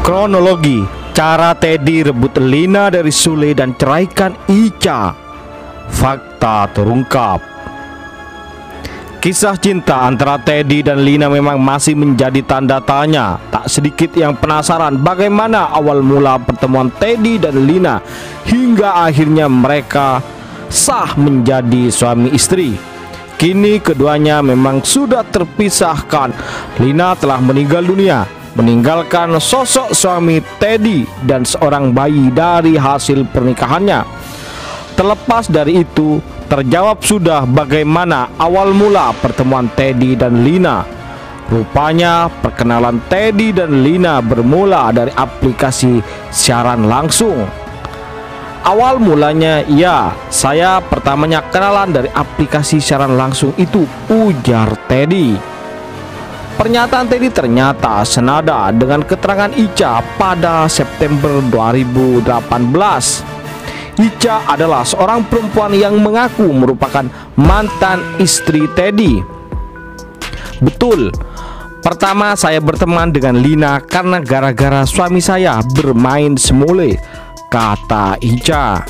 Kronologi Cara Teddy rebut Lina dari Sule dan ceraikan Ica. Fakta terungkap. Kisah cinta antara Teddy dan Lina memang masih menjadi tanda tanya. Tak sedikit yang penasaran bagaimana awal mula pertemuan Teddy dan Lina Hingga akhirnya mereka sah menjadi suami istri. Kini keduanya memang sudah terpisahkan. Lina telah meninggal dunia Meninggalkan sosok suami Teddy dan seorang bayi dari hasil pernikahannya Terlepas dari itu, terjawab sudah bagaimana awal mula pertemuan Teddy dan Lina. Rupanya perkenalan Teddy dan Lina bermula dari aplikasi siaran langsung. Awal mulanya ya, saya pertamanya kenalan dari aplikasi siaran langsung itu ujar Teddy. Pernyataan Teddy ternyata senada dengan keterangan Ica pada September 2018. Ica adalah seorang perempuan yang mengaku merupakan mantan istri Teddy. Betul, pertama saya berteman dengan Lina karena gara-gara suami saya bermain semule, kata Ica.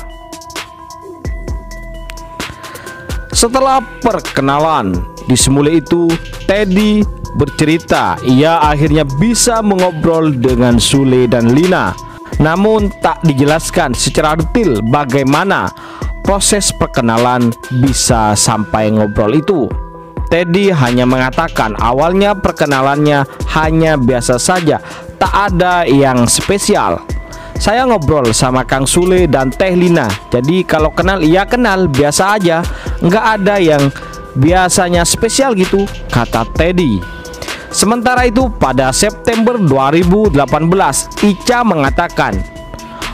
Setelah perkenalan di semule itu, Teddy bercerita ia akhirnya bisa mengobrol dengan Sule dan Lina namun tak dijelaskan secara detail bagaimana proses perkenalan bisa sampai ngobrol itu. Teddy hanya mengatakan awalnya perkenalannya hanya biasa saja, tak ada yang spesial. Saya ngobrol sama Kang Sule dan Teh Lina, jadi kalau kenal iya kenal biasa aja, nggak ada yang biasanya spesial gitu, kata Teddy. Sementara itu pada September 2018 Ica mengatakan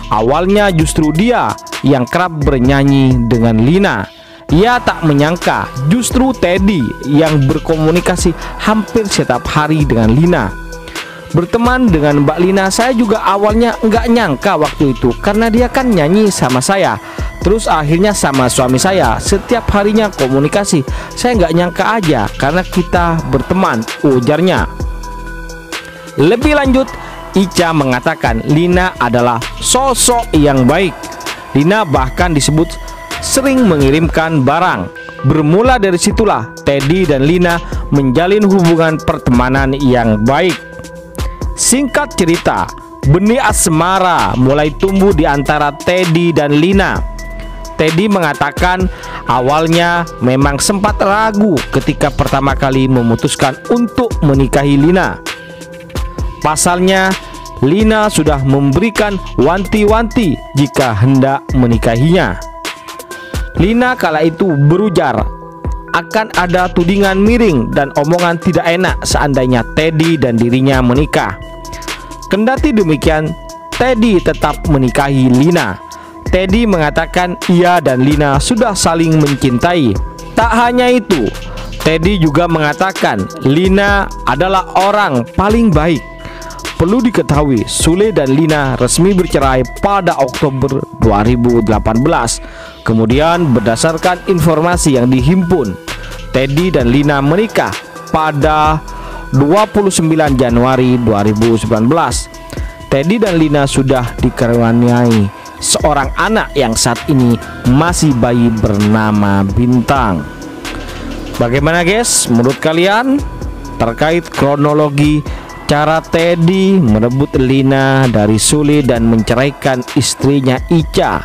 Awalnya justru dia yang kerap bernyanyi dengan Lina. Ia tak menyangka justru Teddy yang berkomunikasi hampir setiap hari dengan Lina. Berteman dengan Mbak Lina saya juga awalnya nggak nyangka waktu itu Karena dia kan nyanyi sama saya Terus akhirnya sama suami saya setiap harinya komunikasi. Saya nggak nyangka aja karena kita berteman, ujarnya. Lebih lanjut, Ica mengatakan Lina adalah sosok yang baik. Lina bahkan disebut sering mengirimkan barang. Bermula dari situlah Teddy dan Lina menjalin hubungan pertemanan yang baik. Singkat cerita, benih asmara mulai tumbuh di antara Teddy dan Lina. Teddy mengatakan awalnya memang sempat ragu ketika pertama kali memutuskan untuk menikahi Lina. Pasalnya, Lina sudah memberikan wanti-wanti jika hendak menikahinya. Lina kala itu berujar akan ada tudingan miring dan omongan tidak enak seandainya Teddy dan dirinya menikah. Kendati demikian, Teddy tetap menikahi Lina. Teddy mengatakan ia dan Lina sudah saling mencintai. Tak hanya itu, Teddy juga mengatakan Lina adalah orang paling baik. Perlu diketahui, Sule dan Lina resmi bercerai pada Oktober 2018. Kemudian berdasarkan informasi yang dihimpun, Teddy dan Lina menikah pada 29 Januari 2019. Teddy dan Lina sudah dikaruniai seorang anak yang saat ini masih bayi bernama Bintang. Bagaimana guys menurut kalian terkait kronologi cara Teddy merebut Lina dari Suli dan menceraikan istrinya Ica?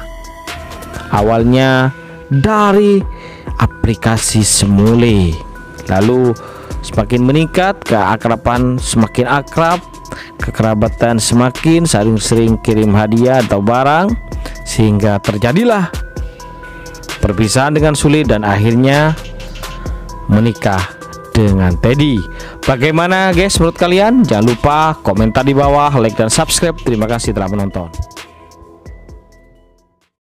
Awalnya dari aplikasi Semule. Lalu semakin meningkat keakraban semakin akrab kekerabatan semakin saling sering kirim hadiah atau barang sehingga terjadilah perpisahan dengan sulit dan akhirnya menikah dengan Teddy. Bagaimana guys menurut kalian? Jangan lupa komentar di bawah, like dan subscribe. Terima kasih telah menonton.